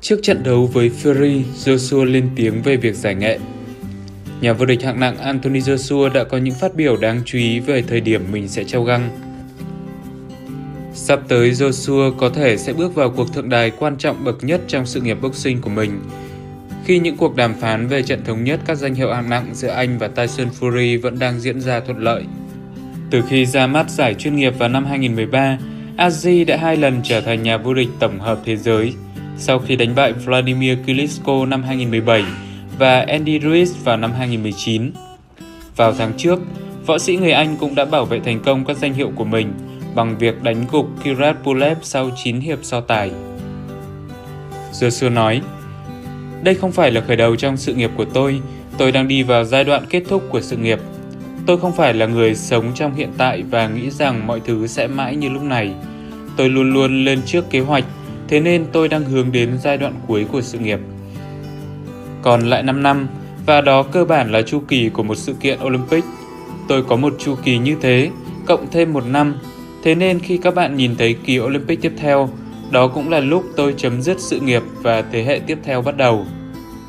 Trước trận đấu với Fury, Joshua lên tiếng về việc giải nghệ. Nhà vô địch hạng nặng Anthony Joshua đã có những phát biểu đáng chú ý về thời điểm mình sẽ treo găng. Sắp tới Joshua có thể sẽ bước vào cuộc thượng đài quan trọng bậc nhất trong sự nghiệp boxing của mình. Khi những cuộc đàm phán về trận thống nhất các danh hiệu hạng nặng giữa anh và Tyson Fury vẫn đang diễn ra thuận lợi. Từ khi ra mắt giải chuyên nghiệp vào năm 2013, Aziz đã hai lần trở thành nhà vô địch tổng hợp thế giới sau khi đánh bại Vladimir Klitschko năm 2017 và Andy Ruiz vào năm 2019. Vào tháng trước, võ sĩ người Anh cũng đã bảo vệ thành công các danh hiệu của mình bằng việc đánh gục Kirat Pulev sau 9 hiệp so tài. Joshua nói, Đây không phải là khởi đầu trong sự nghiệp của tôi, tôi đang đi vào giai đoạn kết thúc của sự nghiệp. Tôi không phải là người sống trong hiện tại và nghĩ rằng mọi thứ sẽ mãi như lúc này. Tôi luôn luôn lên trước kế hoạch, thế nên tôi đang hướng đến giai đoạn cuối của sự nghiệp. Còn lại 5 năm, và đó cơ bản là chu kỳ của một sự kiện Olympic. Tôi có một chu kỳ như thế, cộng thêm một năm. Thế nên khi các bạn nhìn thấy kỳ Olympic tiếp theo, đó cũng là lúc tôi chấm dứt sự nghiệp và thế hệ tiếp theo bắt đầu.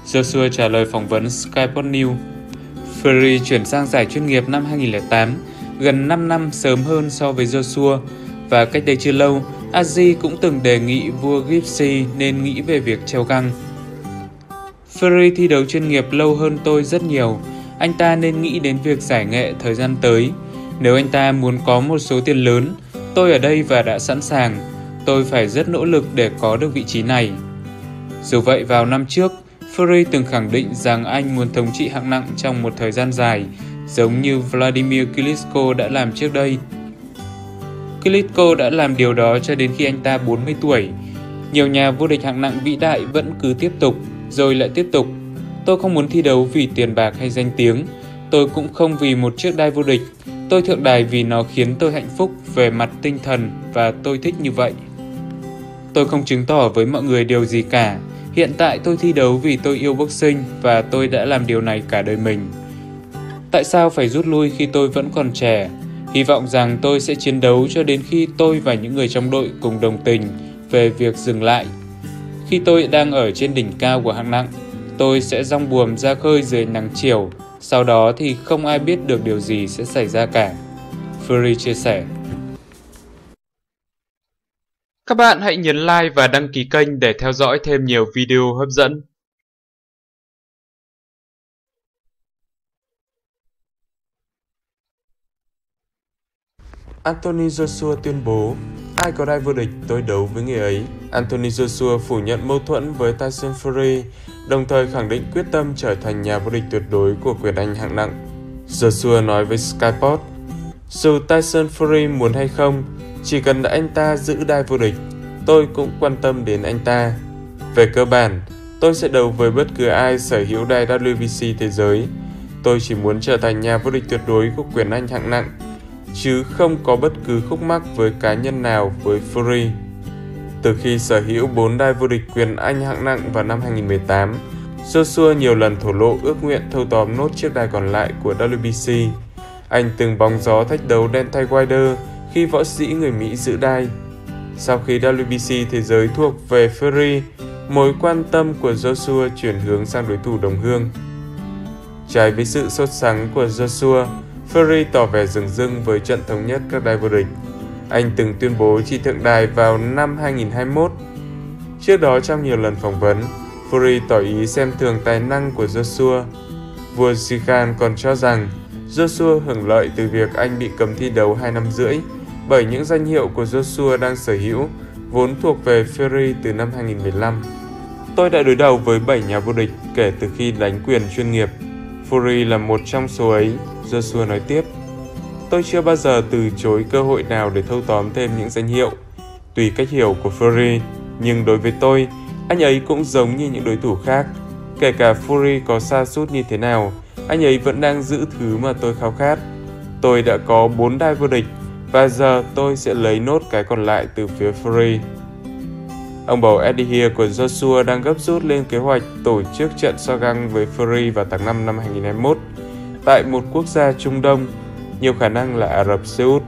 Joshua trả lời phỏng vấn Skyport News. Fury chuyển sang giải chuyên nghiệp năm 2008, gần 5 năm sớm hơn so với Joshua, và cách đây chưa lâu, Aziz cũng từng đề nghị vua Gypsy nên nghĩ về việc treo găng. Fury thi đấu chuyên nghiệp lâu hơn tôi rất nhiều, anh ta nên nghĩ đến việc giải nghệ thời gian tới. Nếu anh ta muốn có một số tiền lớn, tôi ở đây và đã sẵn sàng. Tôi phải rất nỗ lực để có được vị trí này. Dù vậy vào năm trước, Fury từng khẳng định rằng anh muốn thống trị hạng nặng trong một thời gian dài, giống như Vladimir Klitschko đã làm trước đây. Klitschko đã làm điều đó cho đến khi anh ta 40 tuổi. Nhiều nhà vô địch hạng nặng vĩ đại vẫn cứ tiếp tục, rồi lại tiếp tục. Tôi không muốn thi đấu vì tiền bạc hay danh tiếng. Tôi cũng không vì một chiếc đai vô địch. Tôi thượng đài vì nó khiến tôi hạnh phúc về mặt tinh thần và tôi thích như vậy. Tôi không chứng tỏ với mọi người điều gì cả. Hiện tại tôi thi đấu vì tôi yêu boxing và tôi đã làm điều này cả đời mình. Tại sao phải rút lui khi tôi vẫn còn trẻ? Hy vọng rằng tôi sẽ chiến đấu cho đến khi tôi và những người trong đội cùng đồng tình về việc dừng lại. Khi tôi đang ở trên đỉnh cao của hạng nặng, tôi sẽ rong buồm ra khơi dưới nắng chiều, sau đó thì không ai biết được điều gì sẽ xảy ra cả. Fury chia sẻ. Các bạn hãy nhấn like và đăng ký kênh để theo dõi thêm nhiều video hấp dẫn. Anthony Joshua tuyên bố Ai có đai vô địch tôi đấu với người ấy. Anthony Joshua phủ nhận mâu thuẫn với Tyson Fury, đồng thời khẳng định quyết tâm trở thành nhà vô địch tuyệt đối của quyền Anh hạng nặng. Joshua nói với Skyport, dù Tyson Fury muốn hay không, chỉ cần anh ta giữ đai vô địch, tôi cũng quan tâm đến anh ta. Về cơ bản, tôi sẽ đấu với bất cứ ai sở hữu đai WBC thế giới. Tôi chỉ muốn trở thành nhà vô địch tuyệt đối của quyền Anh hạng nặng chứ không có bất cứ khúc mắc với cá nhân nào với Fury. Từ khi sở hữu 4 đai vô địch quyền Anh hạng nặng vào năm 2018, Joshua nhiều lần thổ lộ ước nguyện thâu tóm nốt chiếc đai còn lại của WBC. Anh từng bóng gió thách đấu Deontay Wilder khi võ sĩ người Mỹ giữ đai. Sau khi WBC thế giới thuộc về Fury, mối quan tâm của Joshua chuyển hướng sang đối thủ đồng hương. Trái với sự sốt sắng của Joshua, Fury tỏ vẻ rừng rưng với trận thống nhất các đai vô địch. Anh từng tuyên bố chỉ thượng đài vào năm 2021. Trước đó trong nhiều lần phỏng vấn, Fury tỏ ý xem thường tài năng của Joshua. Vua Sikhan còn cho rằng Joshua hưởng lợi từ việc anh bị cấm thi đấu 2 năm rưỡi bởi những danh hiệu của Joshua đang sở hữu vốn thuộc về Fury từ năm 2015. Tôi đã đối đầu với 7 nhà vô địch kể từ khi đánh quyền chuyên nghiệp. Fury là một trong số ấy, Joshua nói tiếp. Tôi chưa bao giờ từ chối cơ hội nào để thâu tóm thêm những danh hiệu. Tùy cách hiểu của Fury, nhưng đối với tôi, anh ấy cũng giống như những đối thủ khác. Kể cả Fury có xa sút như thế nào, anh ấy vẫn đang giữ thứ mà tôi khao khát. Tôi đã có 4 đai vô địch và giờ tôi sẽ lấy nốt cái còn lại từ phía Fury. Ông bầu Eddie Hill của Joshua đang gấp rút lên kế hoạch tổ chức trận so găng với Fury vào tháng 5 năm 2021 tại một quốc gia Trung Đông, nhiều khả năng là Ả Rập Xê Út.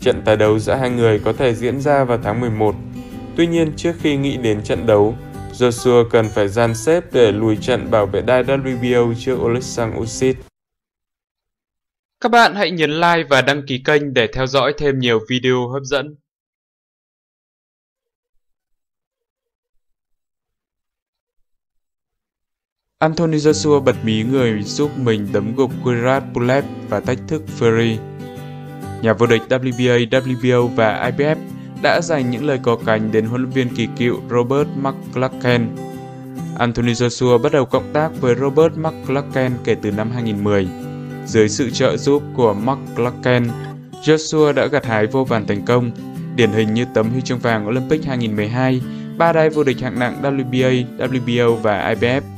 Trận tái đấu giữa hai người có thể diễn ra vào tháng 11. Tuy nhiên, trước khi nghĩ đến trận đấu, Joshua cần phải gian xếp để lùi trận bảo vệ đai WBO trước Oleksandr Usyk. Các bạn hãy nhấn like và đăng ký kênh để theo dõi thêm nhiều video hấp dẫn. Anthony Joshua bật mí người giúp mình đấm gục Guirat Pulev và thách thức Fury. Nhà vô địch WBA, WBO và IBF đã dành những lời có cánh đến huấn luyện viên kỳ cựu Robert McClarken. Anthony Joshua bắt đầu cộng tác với Robert McClarken kể từ năm 2010. Dưới sự trợ giúp của McClarken, Joshua đã gặt hái vô vàn thành công, điển hình như tấm huy chương vàng Olympic 2012, ba đai vô địch hạng nặng WBA, WBO và IBF.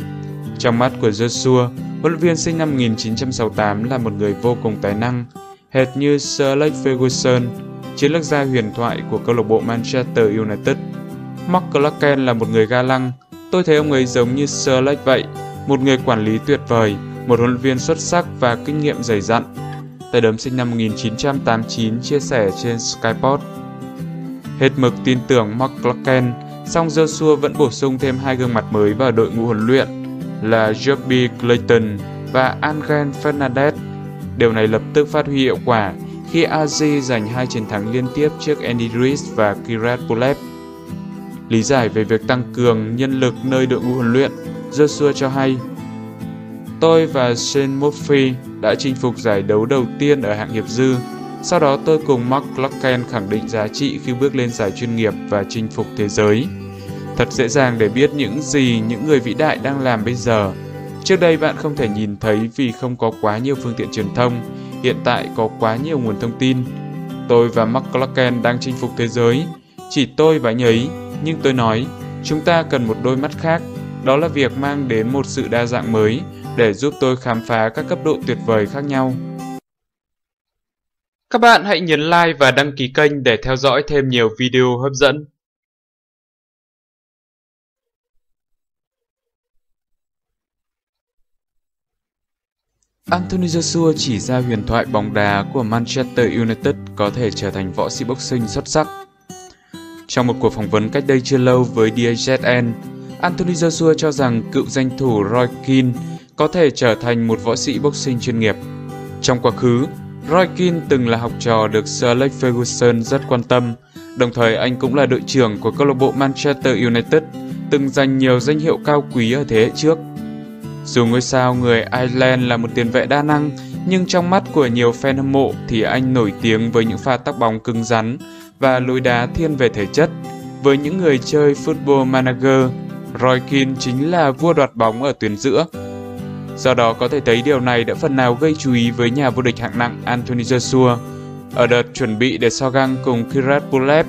Trong mắt của Joshua, huấn luyện viên sinh năm 1968 là một người vô cùng tài năng, hệt như Sir Alex Ferguson, chiến lược gia huyền thoại của câu lạc bộ Manchester United. Mark Clarken là một người ga lăng, tôi thấy ông ấy giống như Sir Alex vậy, một người quản lý tuyệt vời, một huấn luyện viên xuất sắc và kinh nghiệm dày dặn. Tay đấm sinh năm 1989 chia sẻ trên Skyport. Hết mực tin tưởng Mark Clarken, song Joshua vẫn bổ sung thêm hai gương mặt mới vào đội ngũ huấn luyện là Joby Clayton và Angel Fernandez. Điều này lập tức phát huy hiệu quả khi AZ giành hai chiến thắng liên tiếp trước Andy Ruiz và Kirat Pulev. Lý giải về việc tăng cường nhân lực nơi đội ngũ huấn luyện, Joshua cho hay Tôi và Shane Murphy đã chinh phục giải đấu đầu tiên ở hạng hiệp dư. Sau đó tôi cùng Mark Clarken khẳng định giá trị khi bước lên giải chuyên nghiệp và chinh phục thế giới. Thật dễ dàng để biết những gì những người vĩ đại đang làm bây giờ. Trước đây bạn không thể nhìn thấy vì không có quá nhiều phương tiện truyền thông, hiện tại có quá nhiều nguồn thông tin. Tôi và Mark Clarken đang chinh phục thế giới, chỉ tôi và anh ấy, nhưng tôi nói, chúng ta cần một đôi mắt khác, đó là việc mang đến một sự đa dạng mới để giúp tôi khám phá các cấp độ tuyệt vời khác nhau. Các bạn hãy nhấn like và đăng ký kênh để theo dõi thêm nhiều video hấp dẫn. Anthony Joshua chỉ ra huyền thoại bóng đá của Manchester United có thể trở thành võ sĩ boxing xuất sắc. Trong một cuộc phỏng vấn cách đây chưa lâu với DHSN, Anthony Joshua cho rằng cựu danh thủ Roy Keane có thể trở thành một võ sĩ boxing chuyên nghiệp. Trong quá khứ, Roy Keane từng là học trò được Sir Alex Ferguson rất quan tâm, đồng thời anh cũng là đội trưởng của câu lạc bộ Manchester United, từng giành nhiều danh hiệu cao quý ở thế hệ trước. Dù ngôi sao người Ireland là một tiền vệ đa năng, nhưng trong mắt của nhiều fan hâm mộ thì anh nổi tiếng với những pha tác bóng cứng rắn và lối đá thiên về thể chất. Với những người chơi Football Manager, Roy Keane chính là vua đoạt bóng ở tuyến giữa. Do đó có thể thấy điều này đã phần nào gây chú ý với nhà vô địch hạng nặng Anthony Joshua. Ở đợt chuẩn bị để so găng cùng Kirat Pulev,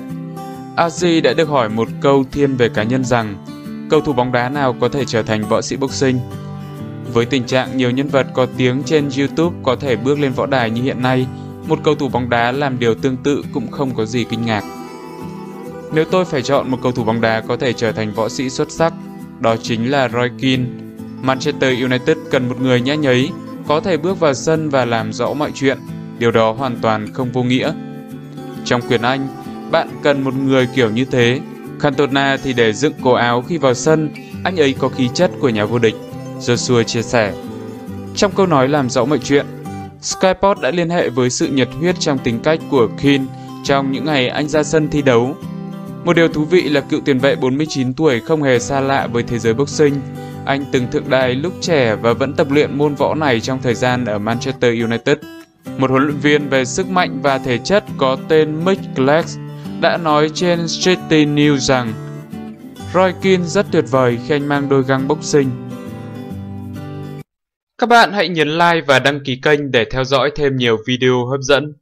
Azi đã được hỏi một câu thiên về cá nhân rằng cầu thủ bóng đá nào có thể trở thành võ sĩ boxing. Với tình trạng nhiều nhân vật có tiếng trên YouTube có thể bước lên võ đài như hiện nay, một cầu thủ bóng đá làm điều tương tự cũng không có gì kinh ngạc. Nếu tôi phải chọn một cầu thủ bóng đá có thể trở thành võ sĩ xuất sắc, đó chính là Roy Keane. Manchester United cần một người nhã nhấy, có thể bước vào sân và làm rõ mọi chuyện. Điều đó hoàn toàn không vô nghĩa. Trong quyền Anh, bạn cần một người kiểu như thế. Cantona thì để dựng cổ áo khi vào sân, anh ấy có khí chất của nhà vô địch. Joshua chia sẻ. Trong câu nói làm rõ mọi chuyện, Skyport đã liên hệ với sự nhiệt huyết trong tính cách của Keane trong những ngày anh ra sân thi đấu. Một điều thú vị là cựu tiền vệ 49 tuổi không hề xa lạ với thế giới boxing. Anh từng thượng đài lúc trẻ và vẫn tập luyện môn võ này trong thời gian ở Manchester United. Một huấn luyện viên về sức mạnh và thể chất có tên Mick Glex đã nói trên City News rằng Roy Keane rất tuyệt vời khi anh mang đôi găng boxing. Các bạn hãy nhấn like và đăng ký kênh để theo dõi thêm nhiều video hấp dẫn.